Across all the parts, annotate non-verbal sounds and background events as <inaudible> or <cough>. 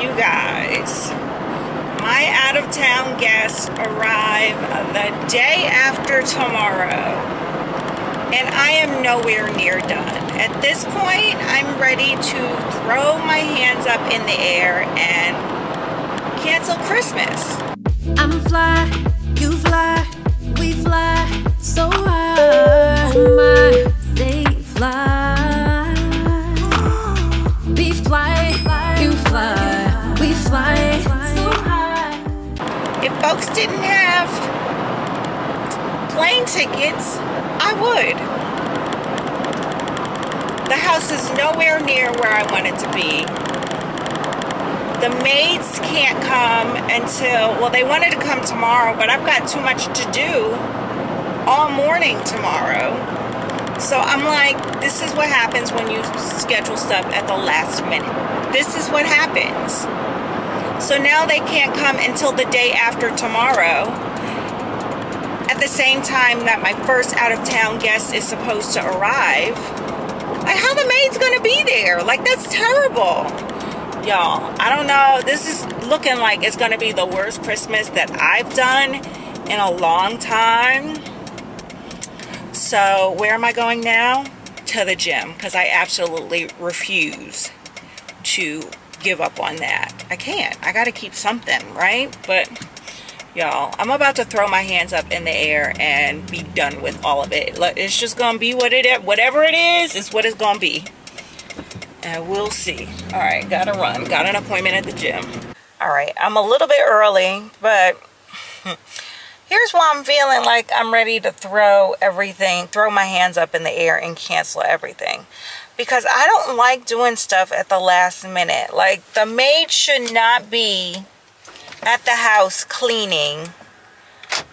you guys, my out of town guests arrive the day after tomorrow, and I am nowhere near done. At this point, I'm ready to throw my hands up in the air and cancel Christmas. I'm fly, you fly, we fly so high. Folks didn't have plane tickets, I would. The house is nowhere near where I want it to be. The maids can't come until, well, they wanted to come tomorrow, but I've got too much to do all morning tomorrow. So I'm like, this is what happens when you schedule stuff at the last minute. This is what happens. So now they can't come until the day after tomorrow at the same time that my first out of town guest is supposed to arrive. Like, how the maid's gonna be there? Like, that's terrible. Y'all, I don't know. This is looking like it's gonna be the worst Christmas that I've done in a long time. So, where am I going now? To the gym, because I absolutely refuse to give up on that. I can't. I gotta keep something, right? But y'all i'm about to throw my hands up in the air and be done with all of it it's just gonna be what it is whatever it is is what it's gonna be and we'll see all right gotta run got an appointment at the gym all right i'm a little bit early but <laughs> here's why i'm feeling like i'm ready to throw everything throw my hands up in the air and cancel everything because i don't like doing stuff at the last minute. Like the maid should not be at the house cleaning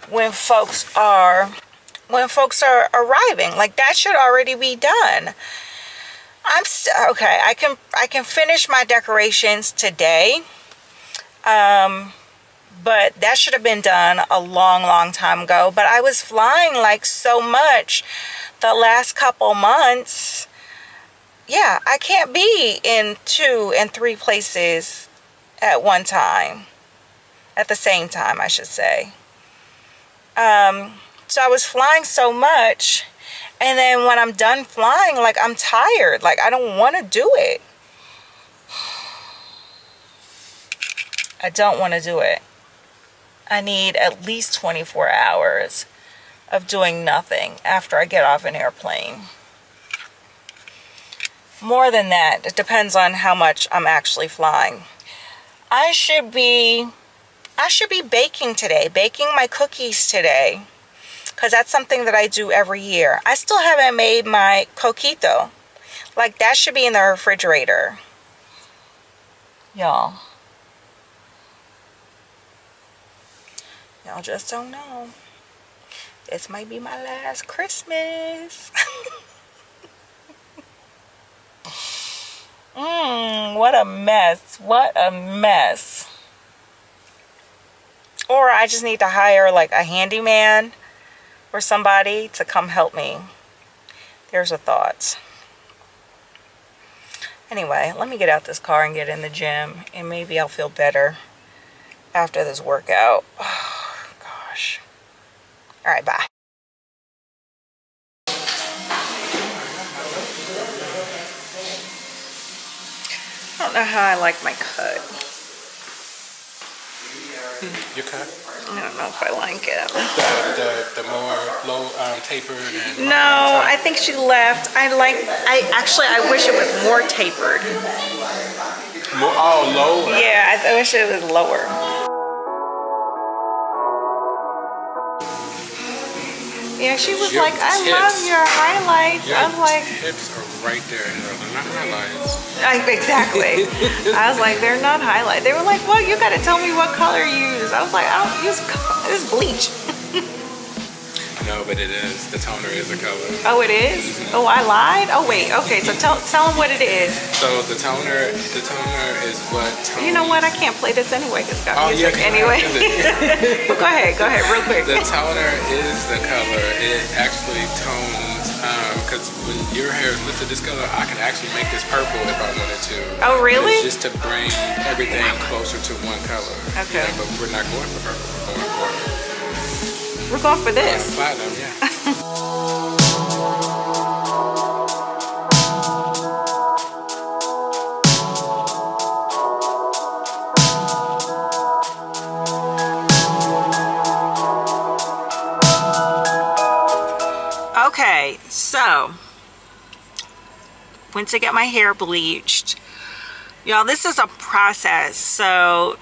when folks are when folks are arriving. Like that should already be done. I'm okay i can i can finish my decorations today um but that should have been done a long long time ago. But i was flying like so much the last couple months yeah i can't be in two and three places at one time at the same time, I should say. Um, so I was flying so much. And then when I'm done flying, like I'm tired. Like I don't want to do it. <sighs> I don't want to do it. I need at least 24 hours of doing nothing after I get off an airplane. More than that, it depends on how much I'm actually flying. I should be I should be baking today, baking my cookies today. Because that's something that I do every year. I still haven't made my coquito. Like, that should be in the refrigerator. Y'all. Y'all just don't know. This might be my last Christmas. <laughs> Mmm, what a mess. What a mess. Or I just need to hire like a handyman or somebody to come help me. There's a thought. Anyway, let me get out this car and get in the gym and maybe I'll feel better after this workout. Oh, <sighs> gosh. All right, bye. Don't know how I like my cut. Your cut? I don't know if I like it. The, the, the more low um, tapered No, I think she left. I like, I actually, I wish it was more tapered. More, oh, low? Yeah, I, I wish it was lower. Yeah, she was Your like, I tips. love your highlights. Your I'm like, hips are right there. They're not highlights. I, exactly. I was like, they're not highlight. They were like, well, you got to tell me what color you use. I was like, I don't use. It's bleach. But it is. The toner is a color. Oh, it is? Oh, I lied? Oh, wait. Okay, so tell, tell them what it is. So the toner, the toner is what. You know what? I can't play this anyway it's got Oh, yeah, music I anyway. <laughs> but go ahead, go ahead, real quick. The toner is the color. It actually tones, um, because when your hair is lifted this color, I can actually make this purple if I wanted to. Oh, really? It's just to bring everything closer to one color. Okay. Yeah, but we're not going for purple. We're going for We're going for this. platinum, yeah. Okay, so went to get my hair bleached. Y'all, this is a process. So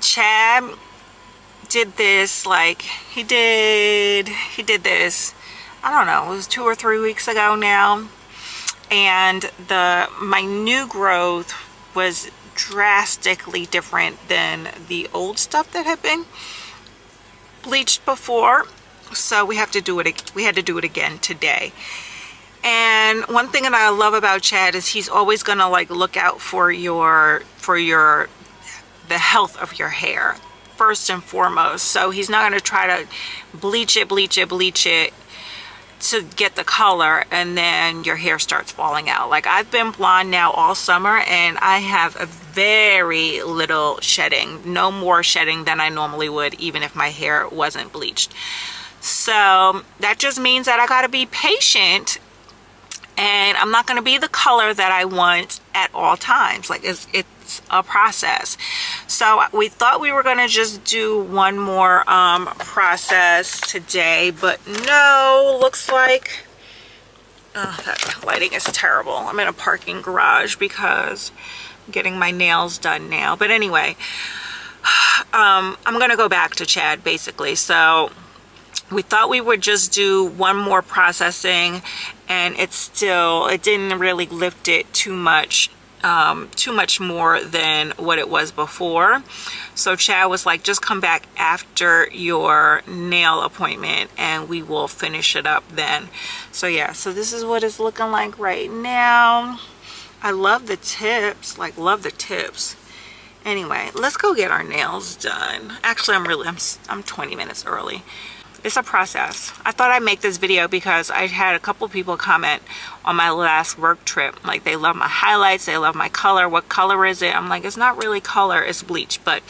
Chad did this like he did he did this I don't know, it was two or three weeks ago now. And the my new growth was drastically different than the old stuff that had been bleached before. So we have to do it we had to do it again today. And one thing that I love about Chad is he's always gonna like look out for your for your the health of your hair first and foremost. So he's not gonna try to bleach it bleach it bleach it to get the color and then your hair starts falling out. Like I've been blonde now all summer and I have a very little shedding no more shedding than I normally would even if my hair wasn't bleached. So that just means that I got to be patient and I'm not going to be the color that I want at all times. Like it's it's a process. So we thought we were going to just do one more um process today but no looks like oh, that lighting is terrible. I'm in a parking garage because I'm getting my nails done now. But anyway <sighs> um I'm gonna go back to Chad basically. So we thought we would just do one more processing and it's still it didn't really lift it too much um, too much more than what it was before. So Chad was like just come back after your nail appointment and we will finish it up then. So yeah so this is what it's looking like right now. I love the tips like love the tips. Anyway let's go get our nails done. Actually I'm really I'm, I'm 20 minutes early it's a process. I thought I'd make this video because I had a couple people comment on my last work trip. Like they love my highlights, they love my color. What color is it? I'm like, it's not really color, it's bleach. But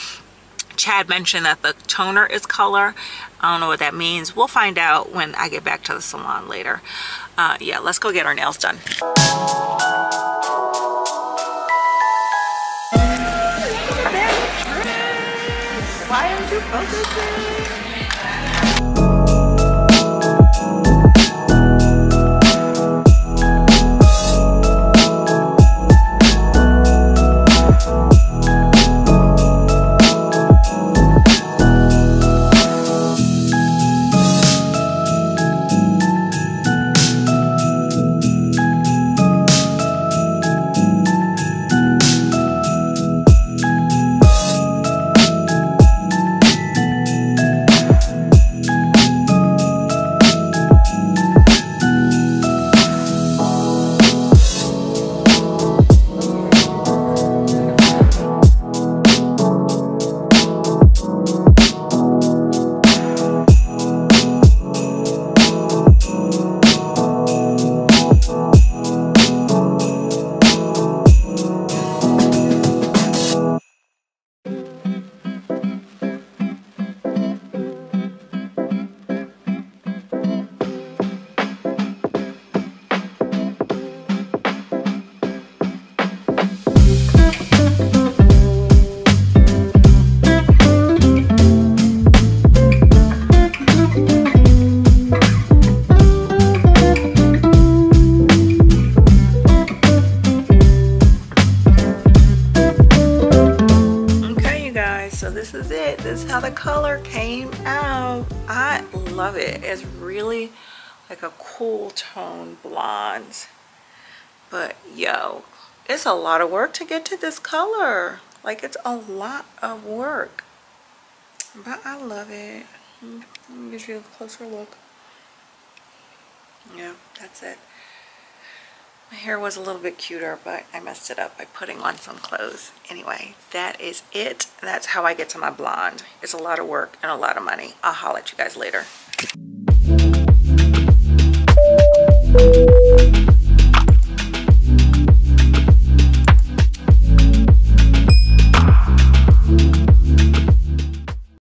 Chad mentioned that the toner is color. I don't know what that means. We'll find out when I get back to the salon later. Uh, yeah, let's go get our nails done. Why aren't you focusing? Love it. It's really like a cool tone blonde. But yo, it's a lot of work to get to this color. Like it's a lot of work. But I love it. Let me give you a closer look. Yeah, that's it. My hair was a little bit cuter, but I messed it up by putting on some clothes. Anyway, that is it. That's how I get to my blonde. It's a lot of work and a lot of money. I'll holler at you guys later.